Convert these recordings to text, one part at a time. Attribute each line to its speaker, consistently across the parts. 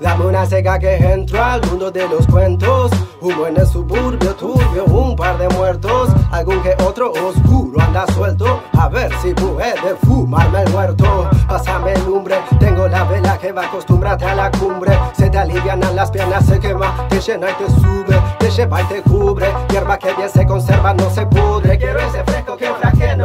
Speaker 1: Dame una seca que entro al mundo de los cuentos. Humo en el suburbio turbio, un par de muertos. Algún que otro oscuro anda suelto. A ver si puede fumarme el muerto. Pásame el lumbre, tengo la vela que va, acostumbrate a la cumbre. Se te alivian las piernas, se quema, te llena y te sube, te lleva y te cubre. Hierba que bien se conserva, no se pudre. Quiero ese fresco que fraje en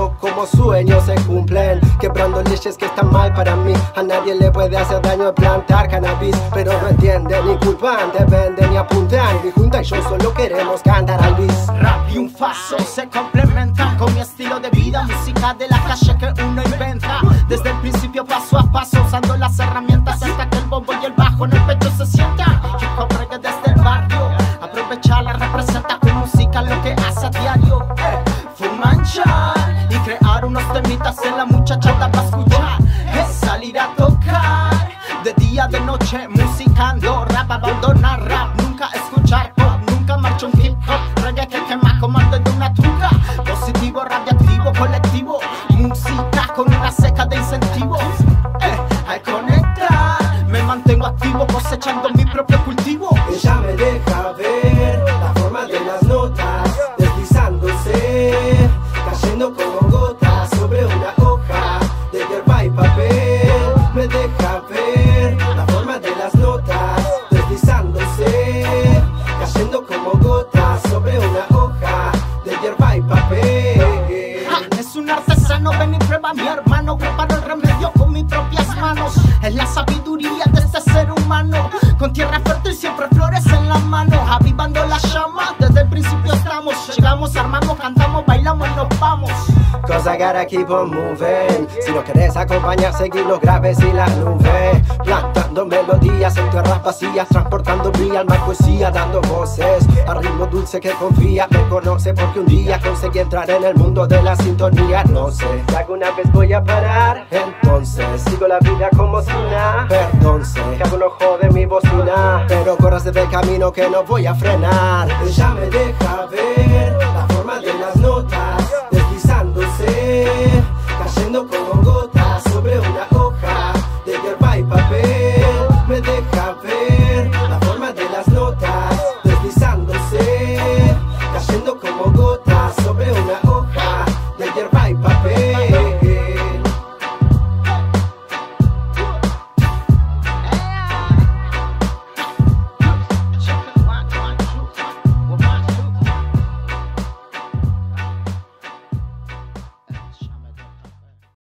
Speaker 1: viendo cómo sueños se cumplen. Quebrando leyes que están mal para mí. A nadie le puede hacer daño plantar cannabis, pero no entienden ni culpan, te venden ni apuntan. Mi junta y yo solo queremos cantar al bis.
Speaker 2: Rap y un faso se complementan con mi estilo de vida, música de la calle que uno inventa. Desde el principio, paso a paso, usando las herramientas hasta que el bombo y el bajo en el pecho se sientan. Hip desde el barrio, aprovecharla representa con música lo que hace a diario. Crear unos temitas en la muchachada para escuchar. Es salir a tocar de día, de noche, musicando, rap, abandonar rap, nunca escuchar pop, nunca marcho un hip hop, reggae que quema comando de una tuca, positivo, radiactivo, colectivo, música con una seca de incentivos, eh, al conectar, me mantengo activo cosechando mi propio cultivo.
Speaker 1: Ella me deja ver
Speaker 2: prueba mi hermano Preparo el remedio con mis propias manos. Es la sabiduría de este ser humano. Con tierra fértil siempre flores en la mano Avivando la llama, desde el principio estamos. Llegamos, armamos, cantamos, bailamos y nos vamos.
Speaker 1: Cause I gotta keep on moving. Si no querés acompañar, seguir los graves y las nubes. Transportando mi alma y poesía, dando voces. A ritmo dulce que confía, me conoce porque un día conseguí entrar en el mundo de la sintonía. No sé si alguna vez voy a parar. Entonces sigo la vida como si nada. Perdón, sé que hago un ojo de mi bocina. Pero corras desde el camino que no voy a frenar. Ella me deja ver